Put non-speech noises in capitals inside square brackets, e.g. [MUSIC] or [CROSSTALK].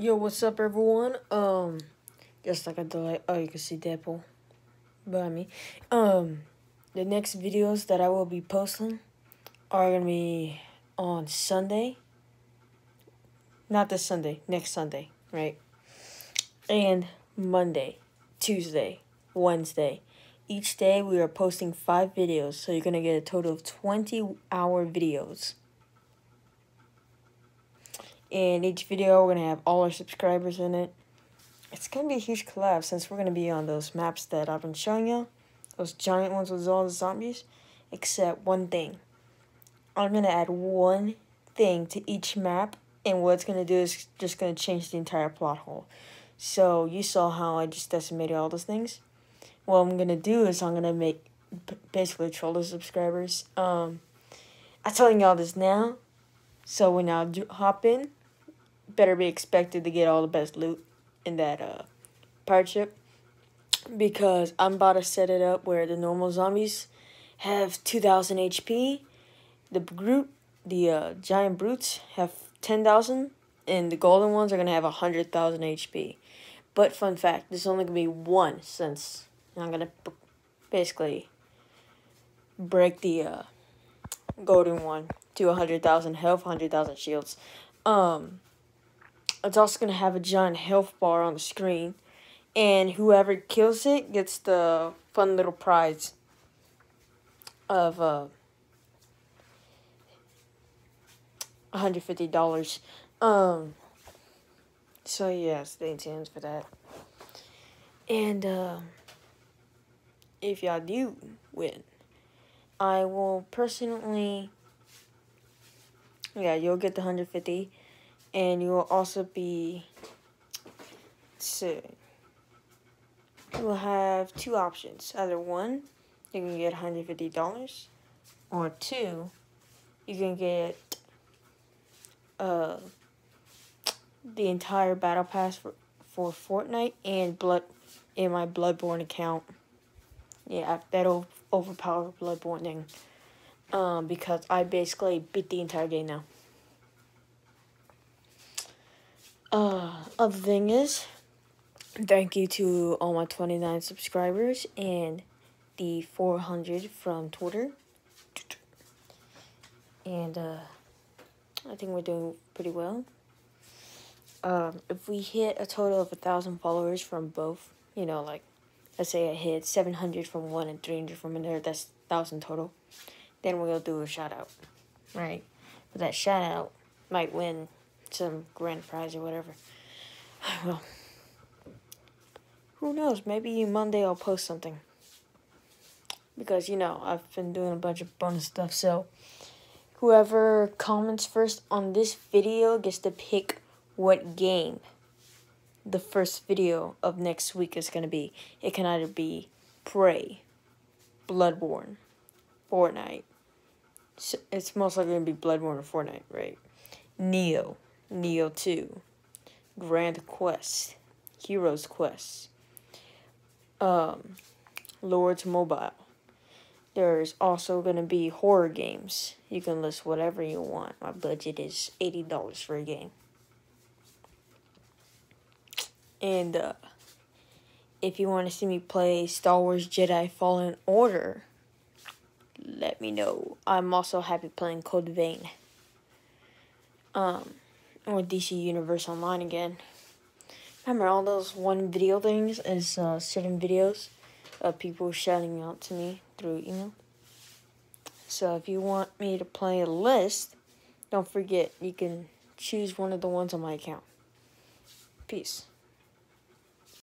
Yo, what's up, everyone? Um, just like a delay. Oh, you can see Deadpool behind me. Um, the next videos that I will be posting are gonna be on Sunday. Not this Sunday, next Sunday, right? And Monday, Tuesday, Wednesday. Each day we are posting five videos, so you're gonna get a total of 20 hour videos. In each video, we're gonna have all our subscribers in it. It's gonna be a huge collab since we're gonna be on those maps that I've been showing you, those giant ones with all the zombies. Except one thing, I'm gonna add one thing to each map, and what it's gonna do is just gonna change the entire plot hole. So you saw how I just decimated all those things. What I'm gonna do is I'm gonna make basically troll the subscribers. Um, I'm telling y'all this now, so when I do hop in, better be expected to get all the best loot in that uh, pirate ship. Because I'm about to set it up where the normal zombies have 2,000 HP. The group, the uh, giant brutes, have 10,000. And the golden ones are going to have 100,000 HP. But fun fact, there's only going to be one since I'm going to basically break the uh, golden one to 100,000 health, 100,000 shields. Um, it's also going to have a giant health bar on the screen. And whoever kills it gets the fun little prize of uh, $150. Um, so yeah, stay tuned for that. And uh, if y'all do win, I will personally, yeah, you'll get the 150 and you will also be so you will have two options. Either one you can get $150 or two you can get uh the entire battle pass for, for Fortnite and blood in my Bloodborne account. Yeah that'll overpower Bloodborne thing um because I basically beat the entire game now Uh, other thing is, thank you to all my 29 subscribers and the 400 from Twitter. And, uh, I think we're doing pretty well. Um, if we hit a total of a thousand followers from both, you know, like, let's say I hit 700 from one and 300 from another, that's thousand total, then we'll do a shout out, right? But that shout out might win some grand prize or whatever. [SIGHS] Well, who knows? Maybe Monday I'll post something. Because, you know, I've been doing a bunch of bonus stuff, so whoever comments first on this video gets to pick what game the first video of next week is going to be. It can either be Prey, Bloodborne, Fortnite. It's most likely going to be Bloodborne or Fortnite, right? Nioh. Nioh 2, Grand Quest, Heroes Quest, um, Lords Mobile. There's also going to be horror games. You can list whatever you want. My budget is $80 for a game. And uh, if you want to see me play Star Wars Jedi Fallen Order, let me know. I'm also happy playing Code Vein. Um, or DC Universe Online again. Remember all those one video things as uh, certain videos of people shouting out to me through email. So if you want me to play a list, don't forget you can choose one of the ones on my account. Peace.